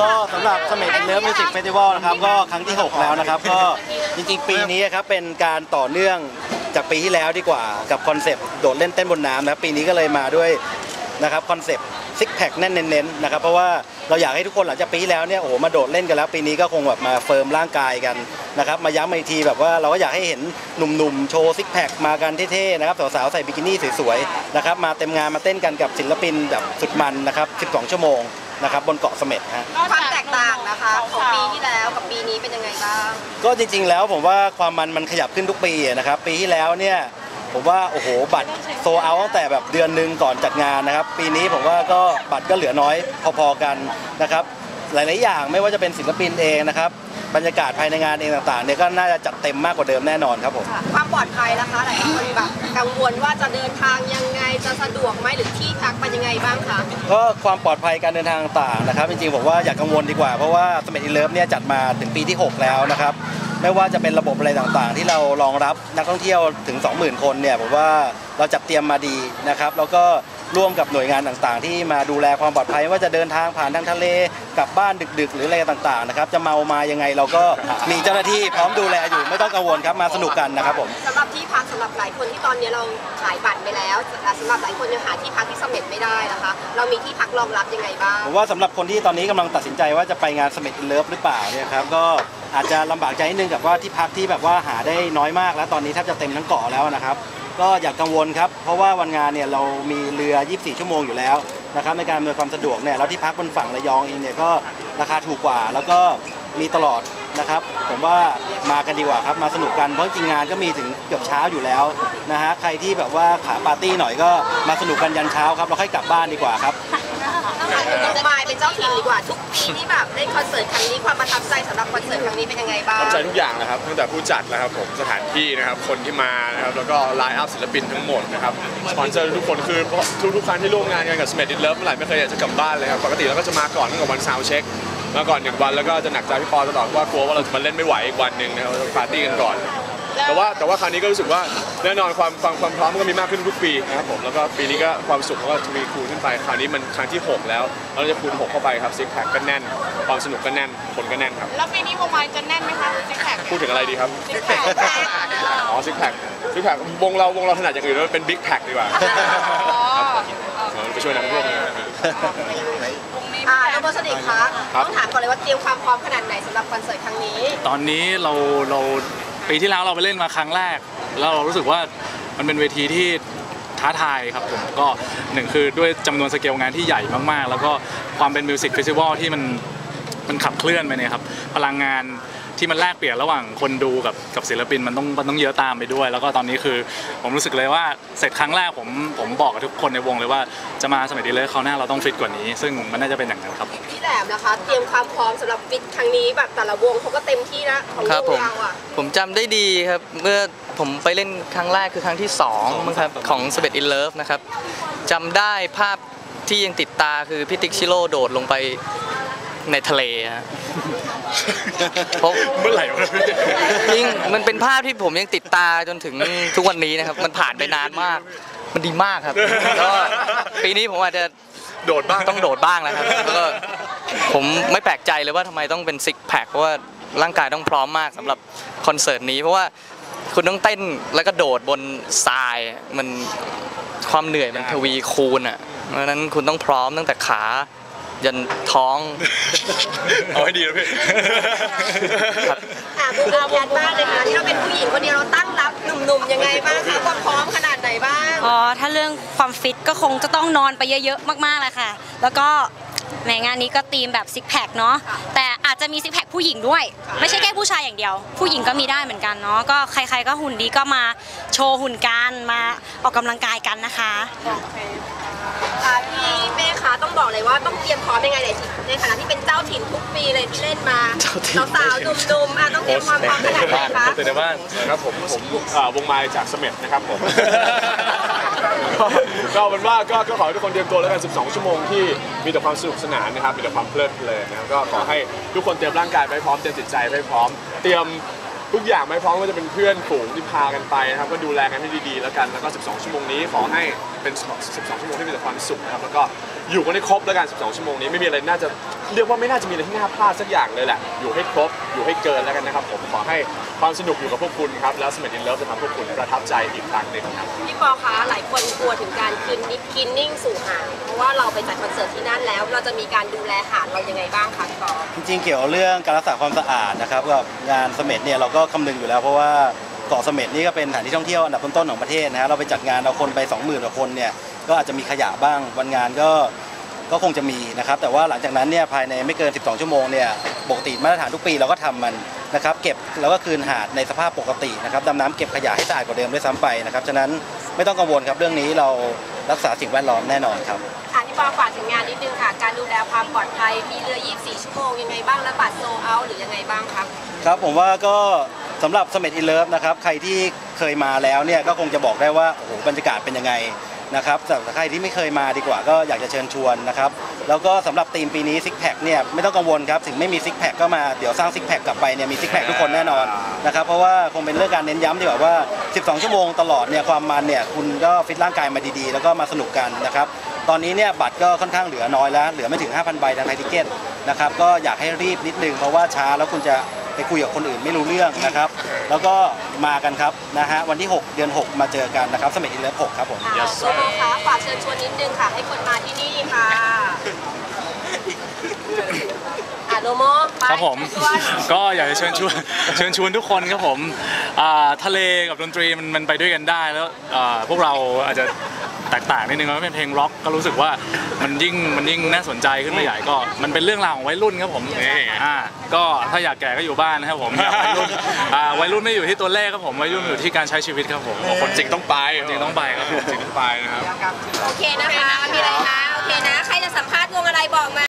ก็สำหรับ Samed in Love Music Festival นะครับก็ครั้งที่ 6 แล้วนะครับ ก็จริงๆ ปีนี้ครับเป็นการต่อเนื่องจากปีที่แล้วดีกว่ากับ concept โดดเล่นเต้นบนน้ำนะครับปีนี้ก็เลยมาด้วยนะครับ concept six pack แน่นเน้นๆนะครับเพราะว่าเราอยากให้ทุกคนหลังจากปีที่แล้วเนี่ยโอ้โหมาโดดเล่นกันแล้วปีนี้ก็คงแบบมา firm ร่างกายกันนะครับมาย้ำอีกทีแบบว่าเราก็อยากให้เห็นหนุ่มๆโชว์ six pack มากันเท่ๆนะครับสาวๆใส่บิกินี่สวยๆนะครับมาเต็มงานมาเต้นกันกับศิลปินแบบสุดมันนะครับ 12 ชั่วโมง นะครับบนเกาะเสม็ดฮะความแตกต่างนะคะของปีที่แล้วกับปีนี้เป็นยังไงบ้าง ก็จริง ๆ แล้วผมว่าความมันมันขยับขึ้นทุกปีอะนะครับปีที่แล้วเนี่ยผมว่าโอ้โหบัตรโซเอาตั้งแต่แบบเดือนหนึ่งก่อนจัดงานนะครับ ปีนี้ผมว่าก็บัตรก็เหลือน้อยพอๆกันนะครับหลาย ๆ อย่างไม่ว่าจะเป็นศิลปินเองนะครับ บรรยากาศภายในงานเองต่างๆเนี่ยก็น่าจะจัดเต็มมากกว่าเดิมแน่นอนครับผมความปลอดภัยนะคะหลายคนแบบกังวลว่าจะเดินทางยังไงจะสะดวกไหมหรือที่พักเป็นยังไงบ้างคะก็ความปลอดภัยการเดินทางต่างๆนะครับจริงๆผมว่าอย่ากังวลดีกว่าเพราะว่าสมัยอีเลิฟเนี่ยจัดมาถึงปีที่ 6 แล้วนะครับไม่ว่าจะเป็นระบบอะไรต่างๆ ที่เรารองรับนักท่องเที่ยวถึง 20,000 คนเนี่ยผมว่าเราจัดเตรียมมาดีนะครับแล้วก็ ร่วมกับหน่วยงานต่างๆ ที่มาดูแลความปลอดภัยไม่ว่าจะเดินทางผ่านทางทะเลกลับบ้านดึก ๆ หรืออะไรต่างๆนะครับจะเมามายังไงเราก็มีเจ้าหน้าที่พร้อมดูแลอยู่ไม่ต้องกังวลครับมาสนุกกันนะครับผมสำหรับที่พักสำหรับหลายคนที่ตอนนี้เราขายบัตรไปแล้วแต่สำหรับหลายคนยังหาที่พักที่เสม็ดไม่ได้นะคะเรามีที่พักรองรับยังไงบ้างผมว่าสำหรับคนที่ตอนนี้กำลังตัดสินใจว่าจะไปงานสมิ t อินเลิฟหรือเปล่าเนี่ยครับก็อาจจะลำบากใจนิดนึงกับว่าที่พักที่แบบว่าหาได้น้อยมาก แล้วตอนนี้แทบจะเต็มทั้งเกาะแล้วนะครับ ก็อย่ากังวลครับ เพราะว่าวันงานเนี่ยเรามีเรือ 24 ชั่วโมงอยู่แล้วนะครับในการอำนวยความสะดวกเนี่ยแล้วที่พักบนฝั่งระยองเองเนี่ยก็ราคาถูกกว่า แล้วก็มีตลอดนะครับ ผมว่ามากันดีกว่าครับมาสนุกกันเพราะจริงงานก็มีถึงเกือบเช้าอยู่แล้วนะฮะใครที่แบบว่าขาปาร์ตี้หน่อยก็มาสนุกกันยันเช้าครับเราค่อยกลับบ้านดีกว่าครับน้องมายเป็นเจ้าถิ่นดีกว่า ทุกปีที่แบบเล่นคอนเสิร์ตครั้งนี้ความประทับใจสำหรับ นี้เป็นยังไงบ้างทำใจทุกอย่างนะครับตั้งแต่ผู้จัดนะครับผมสถานที่นะครับคนที่มานะครับแล้วก็ line up ศิลปินทั้งหมดนะครับสปอนเซอร์ทุกคนคือทุกทุกครั้งที่ร่วมงานกันกับ Samed in Love เมื่อไหร่ไม่เคยอยากจะกลับบ้านเลยครับปกติเราก็จะมาก่อนตั้งแต่วัน soundcheckมาก่อนหนึ่งวันแล้วก็จะหนักใจพี่ปอตลอดว่ากลัวว่าเราจะมาเล่นไม่ไหวอีกวันหนึ่งนะครับปาร์ตี้กันก่อน แต่ว่าแต่ว่าคราวนี้ก็รู้สึกว่าแน่นอนความความความพร้อมมันก็มีมากขึ้นทุกปีนะครับผมแล้วก็ปีนี้ก็ความสุขมันก็ทวีคูณขึ้นไปคราวนี้มันครั้งที่ 6 แล้วเราจะคูณ6เข้าไปครับซิกแพคก็แน่น ความสนุกก็แน่นคนก็แน่นครับแล้วปีนี้โมบายจะแน่นไหมคะซิกแพคพูดถึงอะไรดีครับซิกแพคอ๋อซิกแพคซิกแพควงเราวงเราถนัดอย่างอื่นแล้วเป็น big pack ดีกว่าอ๋อเออไปช่วยนักท่องเที่ยวกันนะอ่าน้องโบสนิทคะครับต้องถามก่อนเลยว่าเตรียมความพร้อมขนาดไหนสำหรับคอนเสิร์ตครั้งนี้ ตอนนี้เราเรา ปีที่แล้วเราไปเล่นมาครั้งแรก แล้วเรารู้สึกว่ามันเป็นเวทีที่ท้าทายครับผมก็หนึ่งคือด้วยจำนวนสเกลงานที่ใหญ่มากๆ แล้วก็ความเป็น music festival ที่มันมันขับเคลื่อนไปเนี่ยครับพลังงาน ที่มันแลกเปลี่ยนระหว่างคนดูกับกับศิลปินมันต้องมันต้องเยอะตามไปด้วย แล้วก็ตอนนี้คือผมรู้สึกเลยว่าเสร็จครั้งแรกผมผมบอกกับทุกคนในวงเลยว่าจะมาสมัยดีเลยเขาวหน้าเราต้องฟิตกว่านี้ ซึ่งมันน่าจะเป็นอย่างนั้นครับพี่แหลมนะคะ เตรียมความพร้อมสำหรับฟิตครั้งนี้แบบแต่ละวงเขาก็เต็มที่นะของครับวผงมเราอะผมจำได้ดีครับเมื่อผมไปเล่นครั้งแรกคือครั้งที่2มั้งครับของ s 1 in Love นะครับจำได้ภาพที่ยังติดตาคือพี่ติ๊กชิโร่โดดลงไป ในทะเลฮะเพราะเมื่อไหร่วะจริงมันเป็นภาพที่ผมยังติดตาจนถึงทุกวันนี้นะครับ มันผ่านไปนานมาก มันดีมากครับก็ปีนี้ผมอาจจะโดดบ้างต้องโดดบ้างแล้วครับแล้วก็ผมไม่แปลกใจเลยว่าทำไมต้องเป็นซิกแพคเพราะว่าร่างกายต้องพร้อมมากสำหรับคอนเสิร์ตนี้ เพราะว่าคุณต้องเต้นแล้วก็โดดบนทรายมันความเหนื่อยมันทวีคูณอะเพราะฉะนั้นคุณต้องพร้อมตั้งแต่ขา ยันท้อง เอาให้ดีนะพี่ครับอ่าบูมแคทบ้างเลยค่ะที่เราเป็นผู้หญิงคนเดียวเราตั้งรับหนุ่มๆยังไงบ้างคะความพร้อมขนาดไหนบ้างอ๋อ ถ้าเรื่องความฟิตก็คงจะต้องนอนไปเยอะๆ มากๆเลยค่ะ แล้วก็แหมงานนี้ก็ตีมแบบซิกแพคเนาะ แต่อาจจะมีซิกแพคผู้หญิงด้วย ไม่ใช่แค่ผู้ชายอย่างเดียว ผู้หญิงก็มีได้เหมือนกันเนาะ ก็ใครๆก็หุ่นดีก็มาโชว์หุ่นกัน มาออกกำลังกายกันนะคะ อ่าพี่เป้คะต้องบอกเลยว่าต้องเตรียมพร้อมยังไงในในฐานะที่เป็นเจ้าถิ่นทุกปีเลยที่เล่นมาเจ้าถิ่น สาวๆหนุ่มๆอะต้องเตรียมความพร้อมขนาดไหนคะแต่ในบ้านนะครับผมผมอ่าวงไม้จากเสม็ดนะครับผม ก็เป็นว่าก็ก็ขอให้ทุกคนเตรียมตัวแล้วกัน 12 ชั่วโมงที่มีแต่ความสนุกสนานนะครับ มีแต่ความเพลิดเพลินนะครับก็ขอให้ทุกคนเตรียมร่างกายไปพร้อม เตรียมจิตใจไปพร้อม เตรียม ทุกอย่างไม่พร้อมก็จะเป็นเพื่อนฝูงที่พากันไปนะครับก็ดูแลกันให้ดีๆแล้วกันแล้วก็ 12 ชั่วโมงนี้ขอให้เป็น 12 ชั่วโมงที่มีแต่ความสุขนะครับแล้วก็อยู่กันให้ครบแล้วกัน 12 ชั่วโมงนี้ไม่มีอะไรน่าจะ เรียกว่าไม่น่าจะมีอะไรที่น่าพลาดสักอย่างเลยแหละ อยู่ให้ครบ อยู่ให้เกินแล้วกันนะครับ ผมขอให้ความสนุกอยู่กับพวกคุณครับ แล้วสมัยดินเลิฟจะทำพวกคุณประทับใจอีกครั้งหนึ่งครับพี่ปอคะหลายคนกลัวถึงการคืนนิดกินนิ่งสู่หาดเพราะว่าเราไปจัดคอนเสิร์ตที่นั่นแล้ว เราจะมีการดูแลหาดเรายังไงบ้างคะพี่ปอจริงๆเกี่ยวกับเรื่องการรักษาความสะอาดนะครับกับงานเสม็ดเนี่ยเราก็คำนึงอยู่แล้วเพราะว่าเกาะเสม็ดนี่ก็เป็นสถานที่ท่องเที่ยวอันดับต้นๆของประเทศนะฮะเราไปจัดงานเราคนไป 20,000กว่าคนเนี่ยก็อาจจะมีขยะบ้างวันงานก็ ก็คงจะมีนะครับแต่ว่าหลังจากนั้นเนี่ยภายในไม่เกิน 12 ชั่วโมงเนี่ยปกติมาตรฐานทุกปีเราก็ทำมันนะครับเก็บแล้วก็คืนหาดในสภาพปกตินะครับดำน้ำเก็บขยะให้สะอาดกว่าเดิมด้วยซ้ำไปนะครับฉะนั้นไม่ต้องกังวลครับเรื่องนี้เรารักษาสิ่งแวดล้อมแน่นอนครับอะพี่ปอฝากถึงงานนิดนึงค่ะ การดูแลความปลอดภัยมีเรือ 24 ชั่วโมงยังไงบ้างและบัตรโซเอาหรือยังไงบ้างครับครับผมว่าก็สำหรับสมั e อินเลิฟนะครับใครที่เคยมาแล้วเนี่ยก็คงจะบอกได้ว่าโอ้โหบรรยากาศเป็นยังไง นะครับแต่ใครที่ไม่เคยมาดีกว่าก็อยากจะเชิญชวนนะครับ แล้วก็สำหรับทีมปีนี้ซิกแพคเนี่ยไม่ต้องกังวลครับถึงไม่มีซิกแพคก็มาเดี๋ยวสร้างซิกแพคกลับไปเนี่ยมีซิกแพคทุกคนแน่นอนนะครับเพราะว่าคงเป็นเรื่องการเน้นย้ำดีกว่าว่า 12 ชั่วโมงตลอดเนี่ยความมันเนี่ยคุณก็ฟิตร่างกายมาดีๆ แล้วก็มาสนุกกันนะครับตอนนี้เนี่ยบัตรก็ค่อนข้างเหลือน้อยแล้วเหลือไม่ถึง 5,000 ใบทางไทยทิคเก็ตนะครับก็อยากให้รีบนิดนึงเพราะว่าช้าแล้วคุณจะ ไปคุยกับคนอื่นไม่รู้เรื่องนะครับ แล้วก็มากันครับนะฮะวันที่ 6 เดือน 6 มาเจอกันนะครับเสม็ด in love 6ครับผม ค่ะโซโลคะฝากเชิญชวนนิดนึงค่ะ ให้คนมาที่นี่ค่ะอะโลโมไปครับผม ชวน ก็อยากจะเชิญชวน เชิญชวนทุกคนครับผมอ่าทะเลกับดนตรีมันมันไปด้วยกันได้แล้วอ่าพวกเราอาจจะ แตกต่างนิดนึงแล้วเป็นเพลงร็อกก็รู้สึกว่ามันยิ่งมันยิ่งน่าสนใจขึ้นไปใหญ่ก็ มันเป็นเรื่องราวของวัยรุ่นครับผมอ่าก็ถ้าอยากแก่ก็อยู่บ้านนะครับผมอยากวัยรุ่นอ่าวัยรุ่นไม่อยู่ที่ตัวเลขครับผมวัยรุ่นอยู่ที่การใช้ชีวิตครับผมคนจริงต้องไปจริงต้องไปครับผมจริงต้องไปนะครับโอเคนะคะมีอะไรคะโอเคนะ ใครจะสัมภาษณ์วงอะไรบอกมา